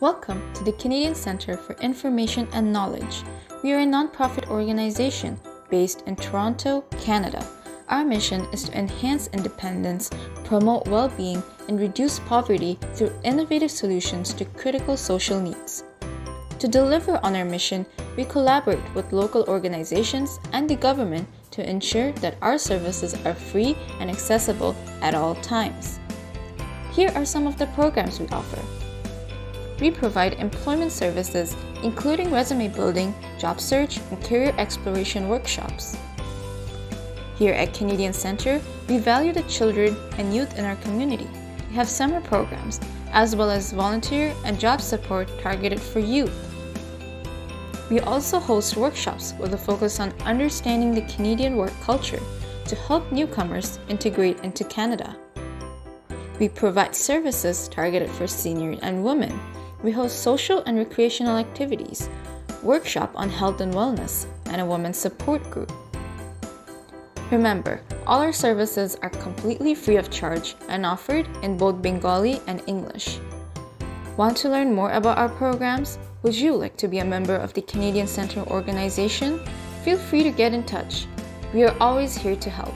Welcome to the Canadian Centre for Information and Knowledge. We are a nonprofit organization based in Toronto, Canada. Our mission is to enhance independence, promote well being, and reduce poverty through innovative solutions to critical social needs. To deliver on our mission, we collaborate with local organizations and the government to ensure that our services are free and accessible at all times. Here are some of the programs we offer. We provide employment services, including resume building, job search, and career exploration workshops. Here at Canadian Centre, we value the children and youth in our community. We have summer programs, as well as volunteer and job support targeted for youth. We also host workshops with a focus on understanding the Canadian work culture to help newcomers integrate into Canada. We provide services targeted for seniors and women. We host social and recreational activities, workshop on health and wellness, and a women's support group. Remember, all our services are completely free of charge and offered in both Bengali and English. Want to learn more about our programs? Would you like to be a member of the Canadian Centre organization? Feel free to get in touch. We are always here to help.